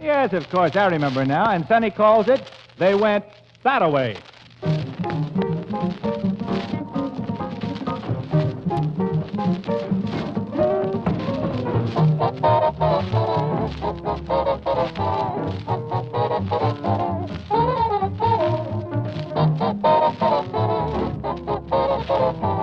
Yes, of course, I remember now. And Sonny calls it, they went that away.